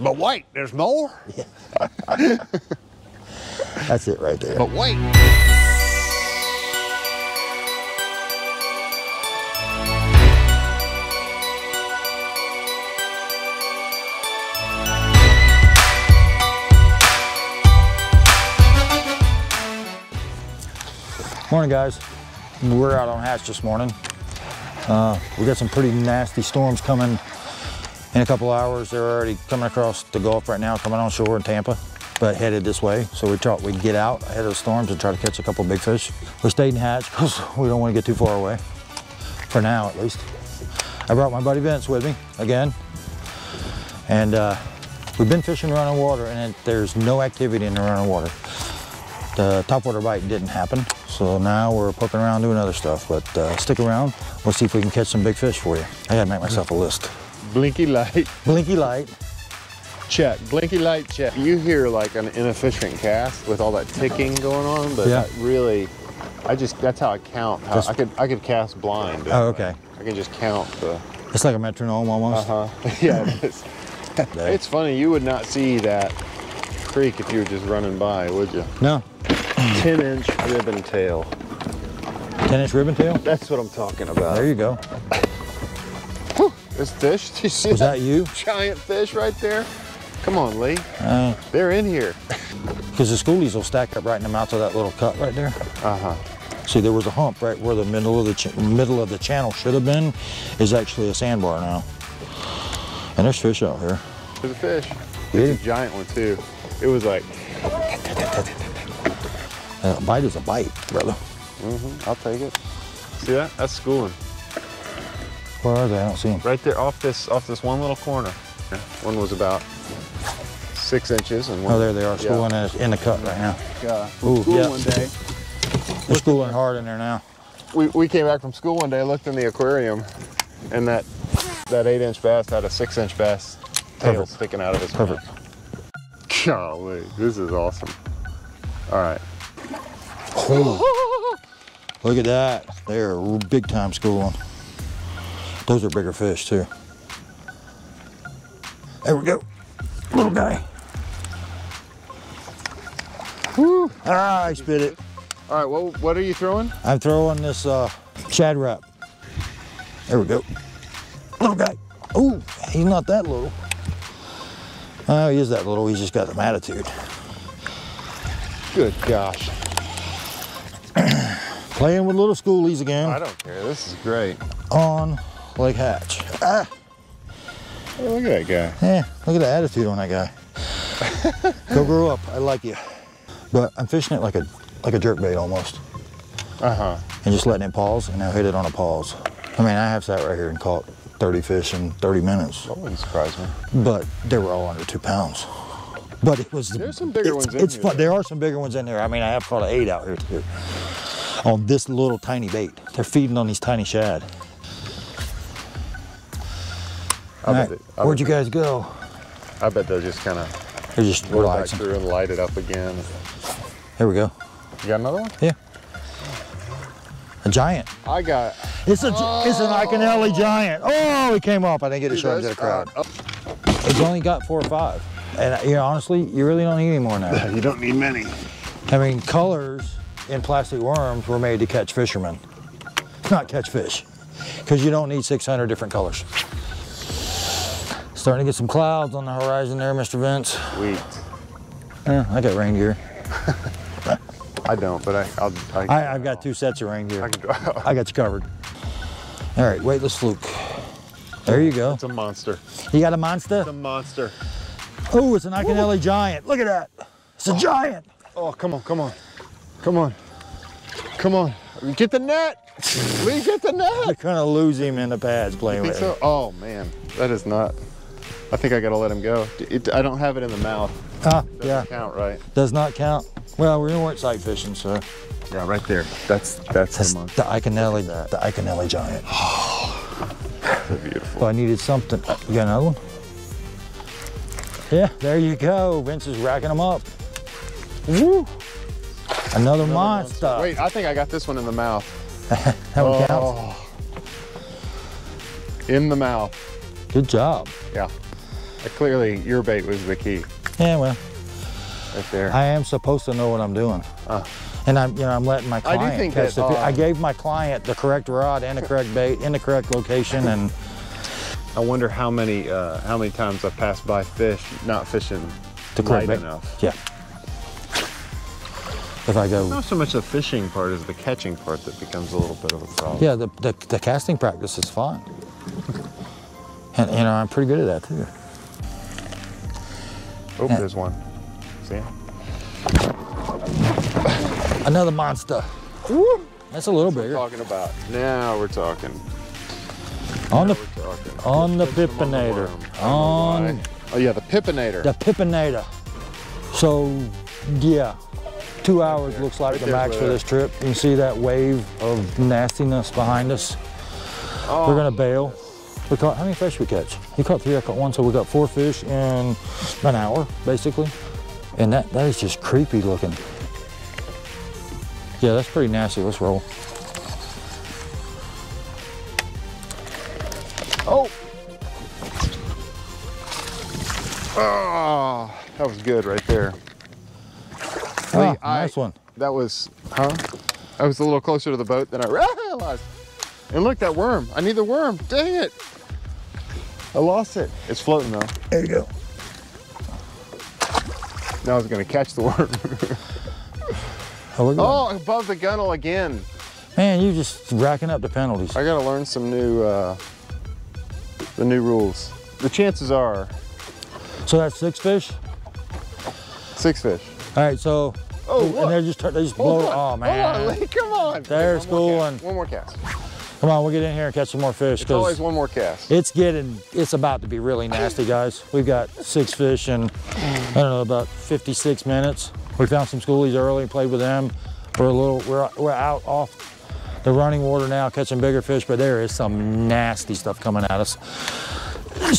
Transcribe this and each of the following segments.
But wait, there's more. Yeah. That's it right there. But wait. Morning, guys. We're out on hatch this morning. Uh, we got some pretty nasty storms coming in a couple hours. They're already coming across the Gulf right now, coming on shore in Tampa, but headed this way. So we thought we'd get out ahead of the storms and try to catch a couple big fish. We stayed in hatch because we don't want to get too far away, for now at least. I brought my buddy Vince with me again, and uh, we've been fishing running water, and it, there's no activity in the running water. The topwater bite didn't happen, so now we're poking around doing other stuff. But uh, stick around, we'll see if we can catch some big fish for you. I gotta make myself a list. Blinky light, Blinky light. check. Blinky light, check. You hear like an inefficient cast with all that ticking going on, but Yeah. that really, I just, that's how I count. How, Just- I could I could cast blind. Oh, okay. I can just count the, It's like a metronome almost. uh-huh. yeah, it is. It's funny, you would not see that creek if you were just running by, would you? No, 10 inch ribbon tail. 10 inch ribbon tail. That's what I'm talking about. There you go. This fish, do you see Was that you? giant fish right there? Come on, Lee. Uh, They're in here. Because the schoolies will stack up right in the mouth of that little cut right there. Uh-huh. See, there was a hump right where the middle of the ch- middle of the channel should have been, is actually a sandbar now. And there's fish out here. There's a fish. It's a giant one too. It was like, Uh, a bite is a bite, brother. Mm-hmm. I'll take it. See that? That's schooling. Where are they? I don't see them. Right there off this off this one little corner. Yeah. One was about six inches and one Oh, there they are, Yeah. schooling in, in the cut right now. uh, Ooh, school yeah. one day. They're schooling hard in there now. We, we came back from school one day, looked in the aquarium, and that that eight inch bass had a six inch bass tail Perfect. sticking out of his Perfect. mouth. Golly, this is awesome. All right. Look at that. They're big time schooling. Those are bigger fish too. There we go. Little guy. Whew. Ah, I spit it. All right, what, what are you throwing? I'm throwing this uh, Shad Rap. There we go. Little guy. Ooh, he's not that little. Oh, he is that little. He's just got some attitude. Good gosh. Playing with little schoolies again. I don't care. This is great. on Lake Hatch. Ah, Hey, look at that guy. yeah, look at the attitude on that guy. Go grow up. I like you. But I'm fishing it like a like a jerk bait almost, Uh huh. and just letting it pause, and I'll hit it on a pause. I mean, I have sat right here and caught 30 fish in 30 minutes. That wouldn't surprise me. but they were all under two pounds. But it was. There's some bigger it's, ones in It's fun. There are some bigger ones in there. I mean, I have caught an eight out here too. On this little tiny bait, they're feeding on these tiny shad. Right, it- I where'd you guys go? I bet they'll just kind of They're just go back relaxing. through and light it up again. Here we go. You got another one? Yeah. A giant. I got. It's a it's an Iaconelli giant. Oh, he came up. I didn't get to show him to the crowd. Uh, He's only got four or five. And you know, honestly, you really don't need any more now. you don't need many. I mean, colors in plastic worms were made to catch fishermen, not catch fish, because you don't need 600 different colors. Starting to get some clouds on the horizon there, Mr. Vince. Sweet. Yeah, I got rain gear. I don't, but I, I'll. I, I, I've got two sets of rain gear. I can. I got you covered. All right, weightless fluke. There you go. It's a monster. You got a monster? It's a monster. Oh, it's an Iaconelli giant. Look at that. It's a giant. Oh, come on, come on, come on, come on. Get the net. we get the net. You're net. gonna lose him in the pads playing with so? him. Oh man, that is not. I think I gotta let him go. It, I don't have it in the mouth. Ah, Doesn't yeah, count right. does not count. Well, we weren't sight fishing, so. Yeah, right there. That's that's, That's the monster. the Iaconelli, the Iaconelli giant. Beautiful. So I needed something. You got another one? Yeah, there you go. Vince is racking them up. Woo! Another, monster. Wait, I think I got this one in the mouth. How many counts? Oh. In the mouth. Good job. Yeah. Clearly, your bait was the key Yeah, well, right there. I am supposed to know what I'm doing. Uh. And I'm, you know, I'm letting my client I do think catch that, the I uh, gave my client the correct rod and the correct bait in the correct location, and I wonder how many uh, how many times I've passed by fish not fishing the correct bait. enough. Yeah. If I go, it's Not so much the fishing part as the catching part that becomes a little bit of a problem. yeah, the, the, the casting practice is fine. And, you know, I'm pretty good at that too. Oh, Yeah. there's one. See? him? Another monster. That's a little we're bigger. talking about. Now we're talking. On Now the talking. on the Put on the pippinator. worm. I don't know On. Oh yeah, the pippinator. the pippinator. So, yeah, two hours looks like Right the max for this trip. You can see that wave of nastiness behind us. oh, We're gonna bail. We caught, how many fish we catch? You caught three, I caught one, so we got four fish in an hour, basically. And that, that is just creepy looking. Yeah, that's pretty nasty. Let's roll. Oh. Oh, that was good right there. Ah, I- nice one. That was, huh? I was a little closer to the boat than I realized. And look, that worm. I need the worm. Dang it. I lost it. It's floating though. There you go. Now I was gonna catch the worm. Oh, oh, above the gunnel again. Man, you're just racking up the penalties. I gotta learn some new, uh, the new rules. The chances are So that's six fish. six fish. All right, so Oh, and look. they just they just blow. on. Oh man, Hold on, Lee, come on. There's One more school cast. One more cast. Come on, we'll get in here and catch some more fish It's always one more cast. it's getting it's about to be really nasty, guys. We've got six fish in I don't know about 56 minutes. We found some schoolies early, and played with them. We're a little we're we're out off the running water now, catching bigger fish, but there is some nasty stuff coming at us.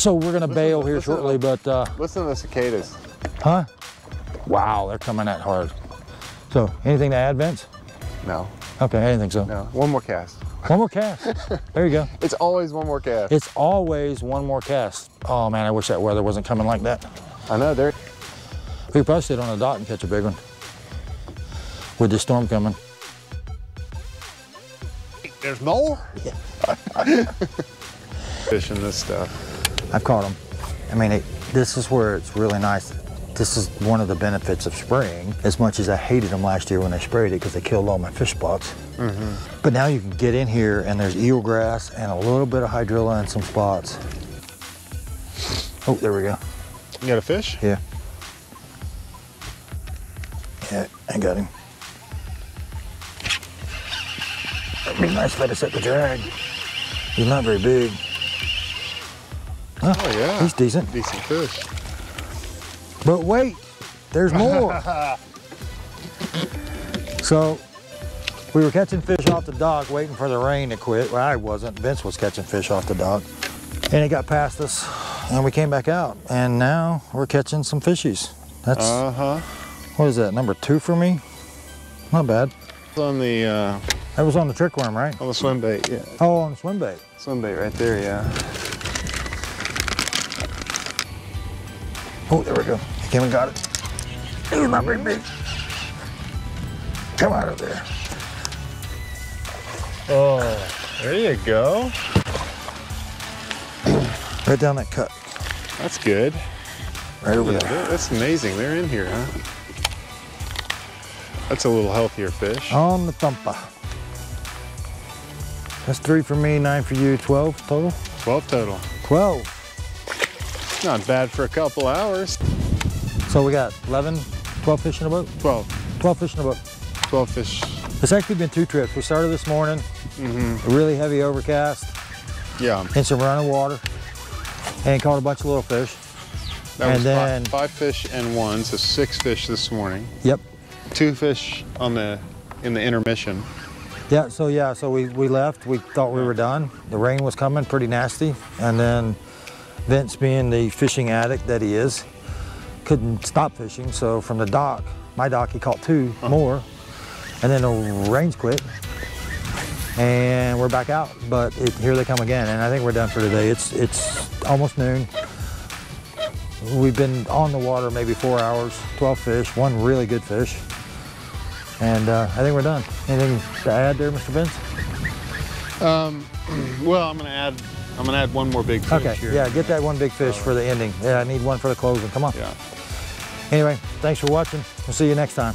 So we're gonna bail here listen. shortly, but uh, Listen to the cicadas. huh? Wow, they're coming at hard. So anything to add, Vince? No, Okay, I didn't think so. no. One more cast. One more cast. There you go. It's always one more cast. It's always one more cast. Oh man, I wish that weather wasn't coming like that. I know. There. We could probably sit on a dock and catch a big one. With the storm coming. There's more. Yeah. Fishing this stuff. I've caught them. I mean, it, this is where it's really nice. This is one of the benefits of spraying. As much as I hated them last year when I sprayed it because they killed all my fish spots. Mm-hmm. But now you can get in here and there's eelgrass and a little bit of hydrilla in some spots. Oh, there we go. You got a fish? Yeah. Yeah, I got him. It'd be nice if I had set the drag. He's not very big. Oh yeah. He's decent. decent fish. But wait, there's more. so we were catching fish off the dock, waiting for the rain to quit. Well, I wasn't. Vince was catching fish off the dock. And it got past us, and we came back out. And now we're catching some fishies. That's, Uh huh. what is that, number two for me? Not bad. On the uh, That was on the trick worm, right? on the swim bait. Yeah. Oh, on the swim bait. Swim bait right there. Yeah. Oh, there we go. Came and got it. He's not very big. Come out of there. Oh, there you go. Right down that cut. That's good. Right over Yeah, there. that's amazing. They're in here, huh? That's a little healthier fish. On the thumper. That's three for me, nine for you, 12 total? 12 total. 12. Not bad for a couple hours. So we got 11, 12 fish in a boat? 12. 12 fish in a boat. 12 fish. It's actually been two trips. We started this morning, Mm-hmm. a really heavy overcast, Yeah. and some running water, and caught a bunch of little fish. That And was then- five, five fish and one, so six fish this morning. Yep. Two fish on the in the intermission. Yeah, so yeah, so we, we left. We thought we were done. The rain was coming pretty nasty. And then Vince, being the fishing addict that he is, couldn't stop fishing. So from the dock, my dock, he caught two more. And then the rains quit. And we're back out. But it, here they come again. And I think we're done for today. It's, it's almost noon. we've been on the water maybe four hours, 12 fish, one really good fish. And uh, I think we're done. Anything to add there, Mr. Benz? Well, I'm gonna add. I'm gonna add one more big fish Okay, here. yeah, get that one big fish for the ending. Yeah, I need one for the closing. Come on. Yeah. Anyway, thanks for watching. We'll see you next time.